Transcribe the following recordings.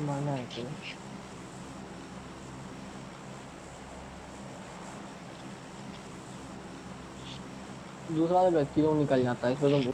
मारना है तो दूसरा व्यक्ति निकल जाता है इसमें तो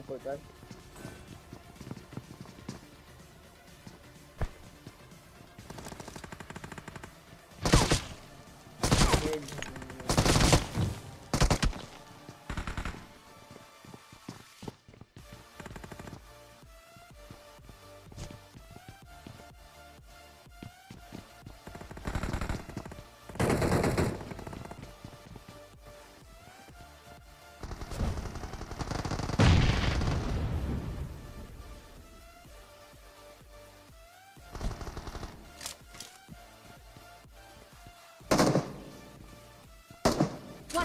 सोचो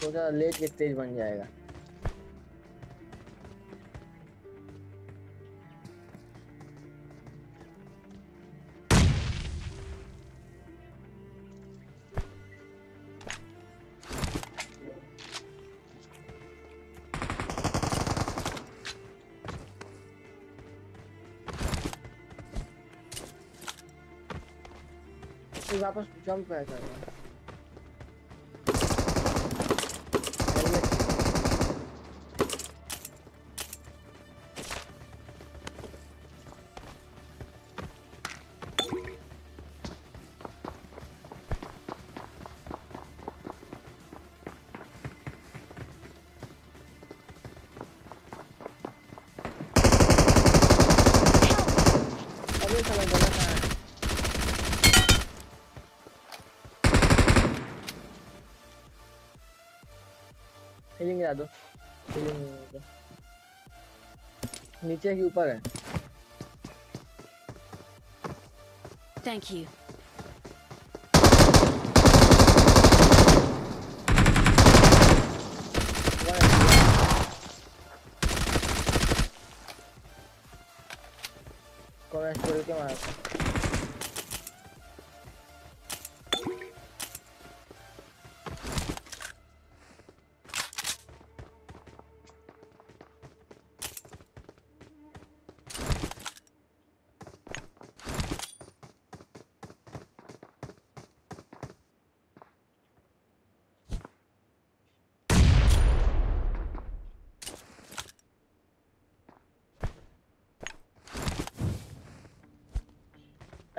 सोचा लेट के तेज बन जाएगा। वापस जंप है दो नीचे के ऊपर है। Thank you. कमेंट छोड़ के मार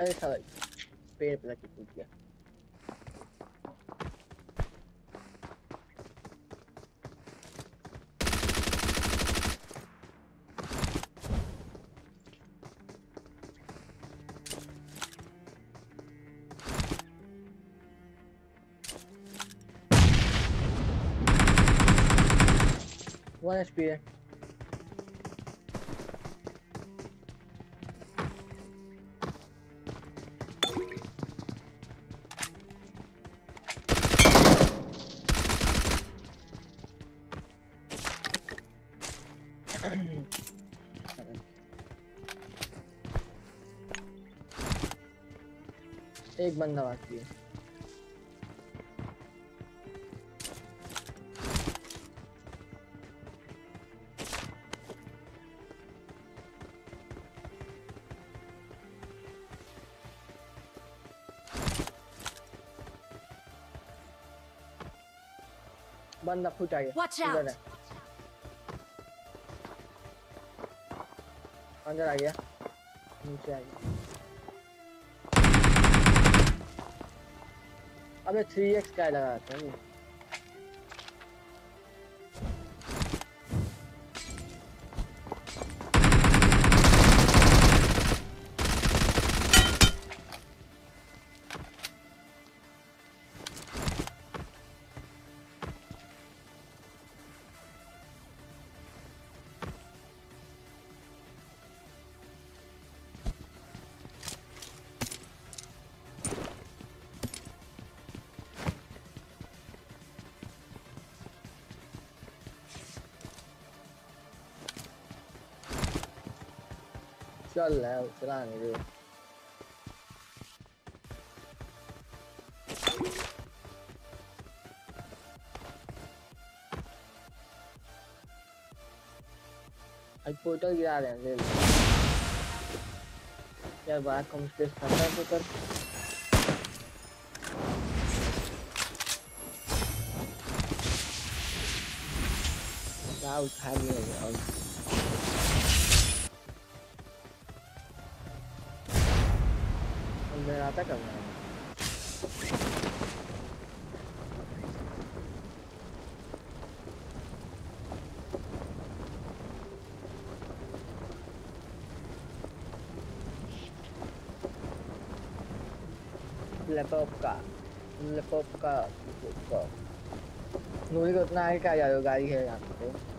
I just have like bare black people here. One spear. एक बंदा बाकी है। बंदा फुट आ गया। इधर है। अंदर आ गया। नीचे आ गया। अबे थ्री एक्स का लगाता है चल है चला दे आज पोर्टल गिरा रहे हैं यार बात कम स्पेस खाता है तो कर क्या उठा लिया और आता कब है लैपटॉप का लैपटॉप का, लैपटॉप। नूरी को उतना है क्या यार? गाड़ी है यहाँ पे।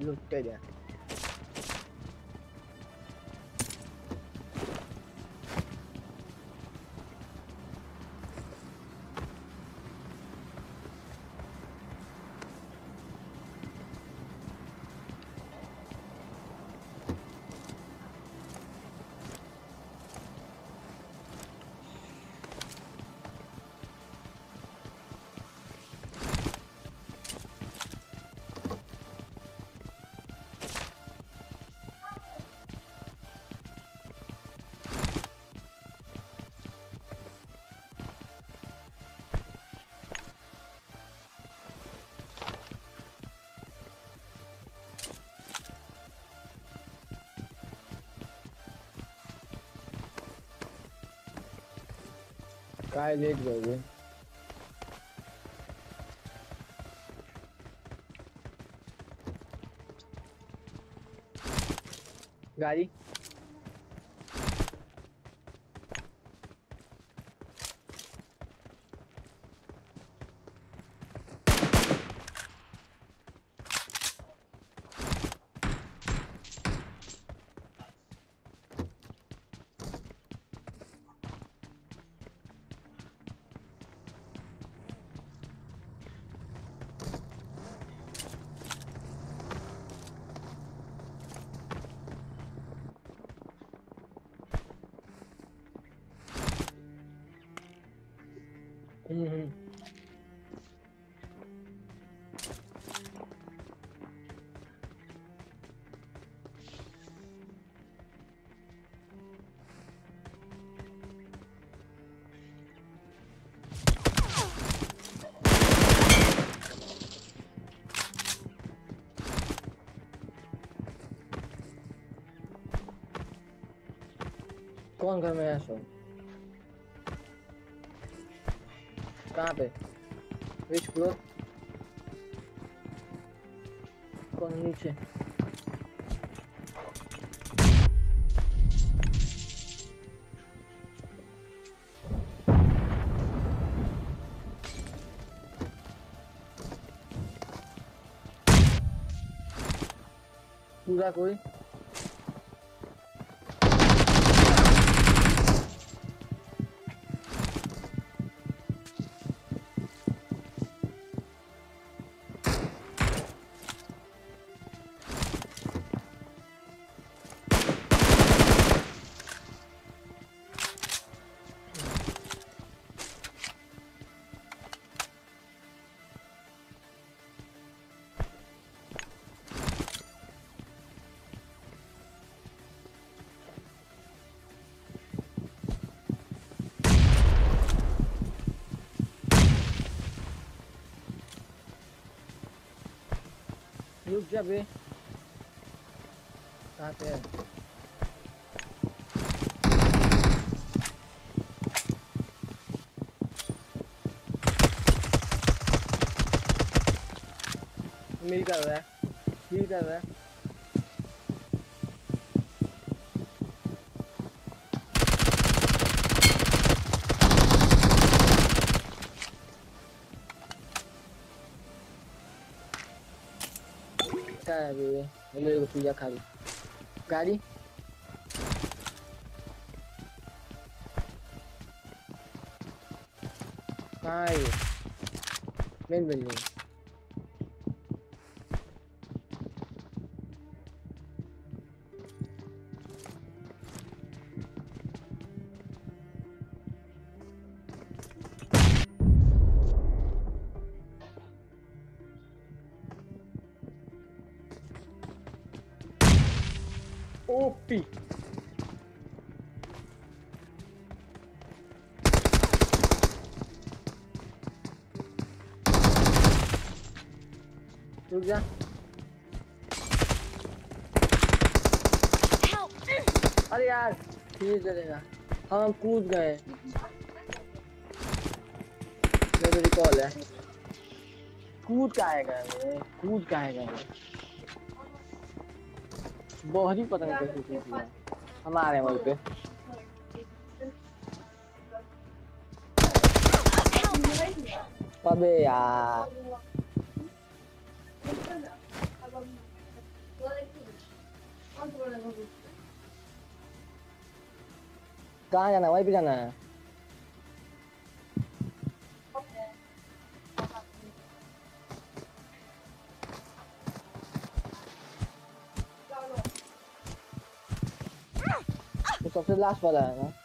लुटते गए काय लेट गए गाड़ी? 光看没下手。घर में है सो कहाँ पे विच फ्लोर कौन नीचे पूरा कोई रुक जा बे। कहाँ पे है? मिल कर रहा है मिल कर रहा है। क्या है बे मेरे को पिज्जा खा ली गाड़ी रुक जा। अरे यार ठीक चलेगा। हम कूद गए। मेरे को रिकॉल है। कूद का है गए कूद का है गए बहुत ही पता नहीं कैसे कूद गया। हम आ रहे हैं वहीं पे। अबे कहाँ जाना है? वहीं पे जाना है। सबसे लास्ट वाला है ना?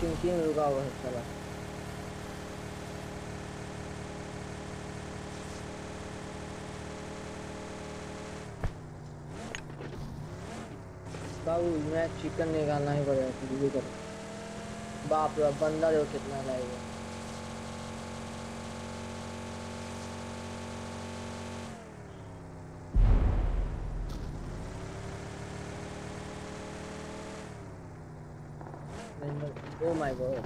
कोचिंग में रुका हुआ है साला। बाबू, मैं चिकन निकालना ही पड़ेगा बाप रे, बंदा देखो कितना लाएगा ओ माय गॉड।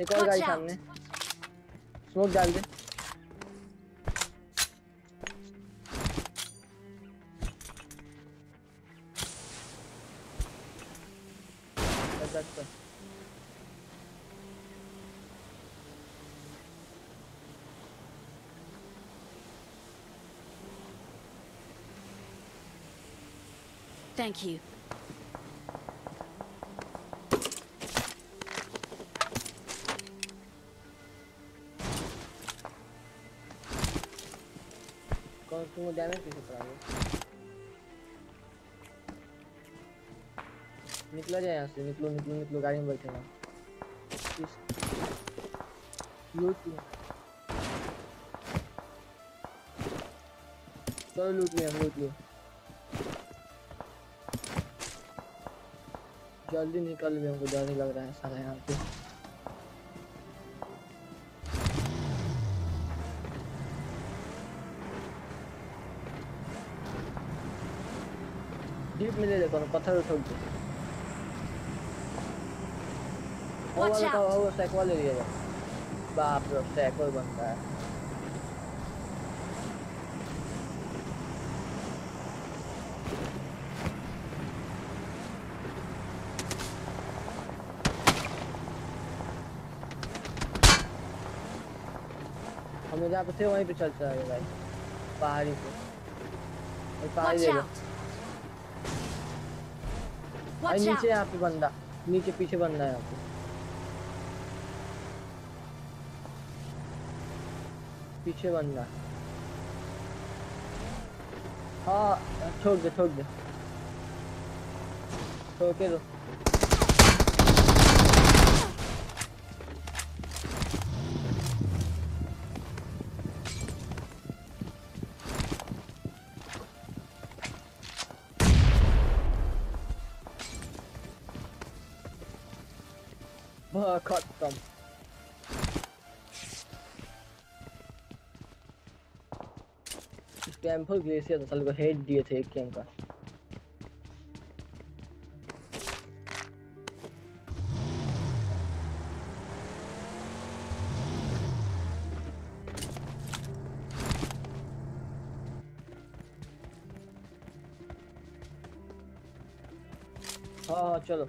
एक और गाड़ी सामने। स्मोक डाल दे। Thank you. कौन तुमको डैमेज कैसे पड़ा वो निकला जाए यहाँ से निकलो निकलो निकलो गाड़ी में बैठे ना लूट लो चलो लूट लिया लूट लिया जल्दी निकल भी हमको डर लग रहा है सारा यहाँ पे। डीप में ले ना पत्थर उठो दो वो वाला का वो सैकवा ले लिया बाप रे सैकवा बनता है हम जहाँ पे थे वहीं पे चलता है भाई। पहाड़ी पे। पहाड़ी! भाई नीचे यहाँ पे बंदा। नीचे पीछे बंदा है यहाँ पे। पीछे बंदा। हाँ छोड़ दे छोड़ दे। छोड़ के दो। बहुत खत्म कैंपर ग्लेशियर साल को हेड दिए थे एक कैंप का हाँ चलो,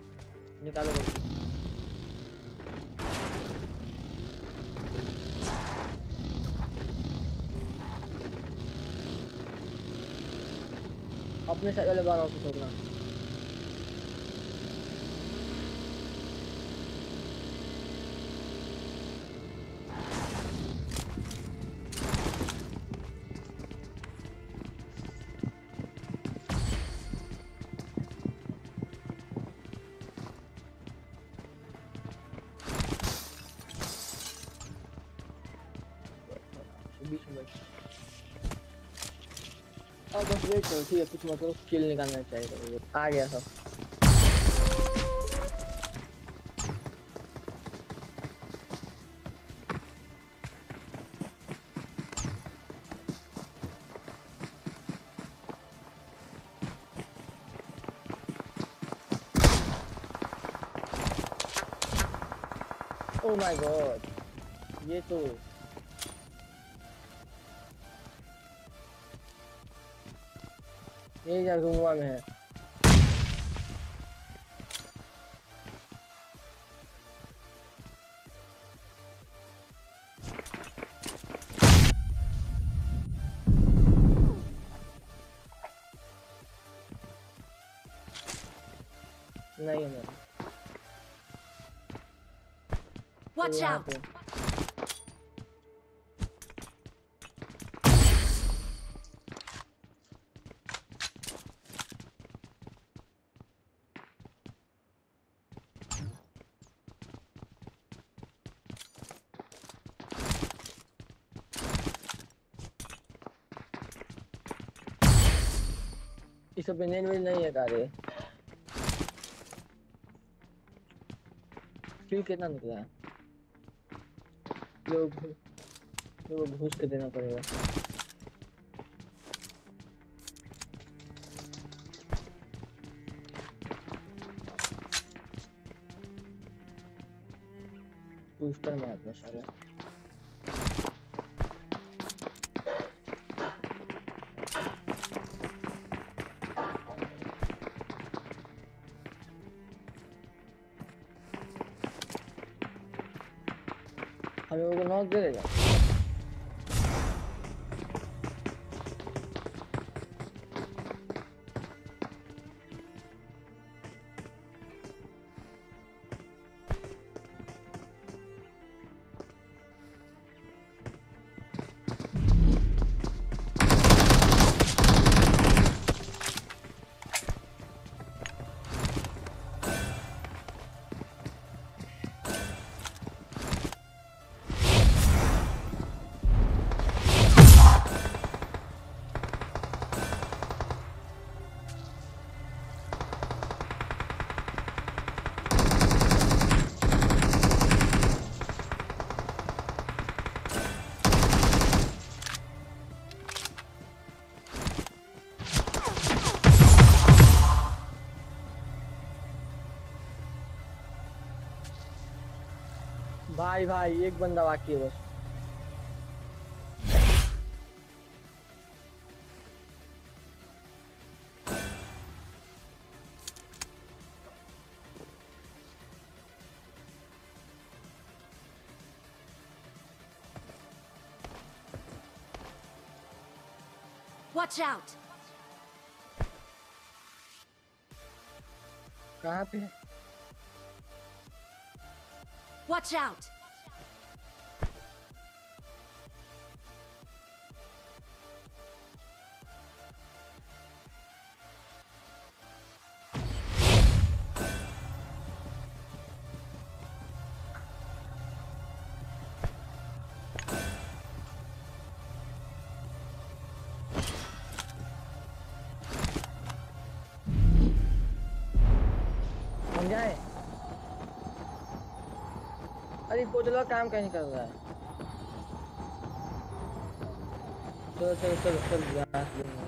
निकालो। Hazme saya oleh barang tu program. Beach much. अब बस वेट करो ठीक है कुछ किल निकालना चाहिए आ गया सब ओह माय गॉड ये तो ये क्या गुमवा में है? नहीं है। मेरा Watch out! पे। वेट नहीं है कारे किल कितना निकला? है लोग घूस के देना पड़ेगा। बूस्टर में आता सारे लोगों को नॉक दे देगा भाई भाई एक बंदा बाकी है बस Watch out! कहाँ पे है Watch out! अरे कोचला काम क्या नहीं कर रहा है चलो चलो चलो चलो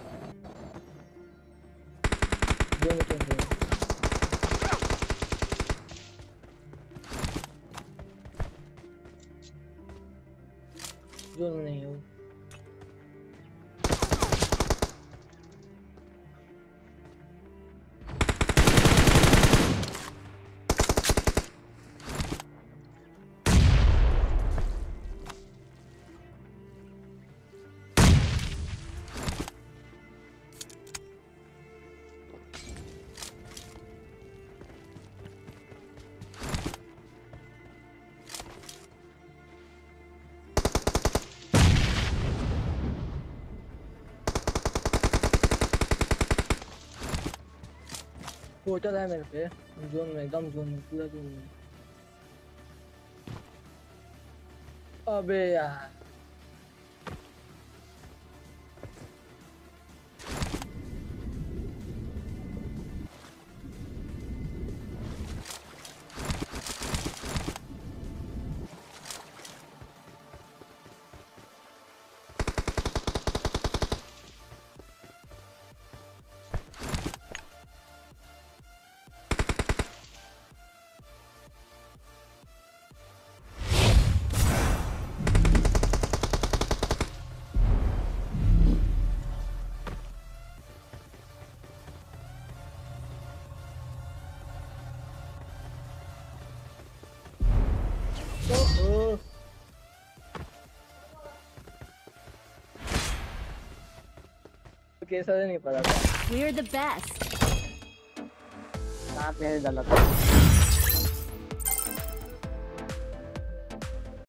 पोर्टल है मेरे पे। जोन में एकदम जोन में पूरा जोन में। अबे यार। कैसा नहीं पता था We're the best. कहाँ पे है गलत